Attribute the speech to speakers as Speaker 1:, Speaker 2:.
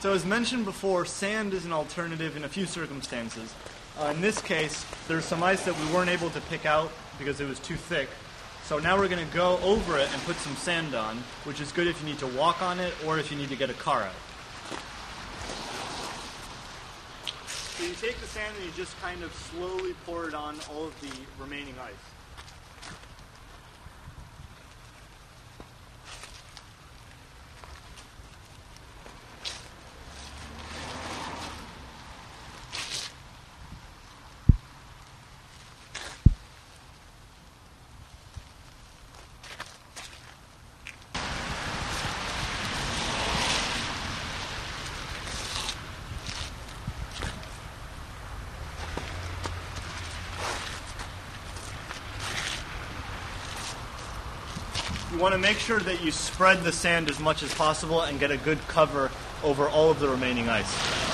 Speaker 1: So as mentioned before, sand is an alternative in a few circumstances. Uh, in this case, there's some ice that we weren't able to pick out because it was too thick. So now we're going to go over it and put some sand on, which is good if you need to walk on it or if you need to get a car out. So you take the sand and you just kind of slowly pour it on all of the remaining ice. You want to make sure that you spread the sand as much as possible and get a good cover over all of the remaining ice.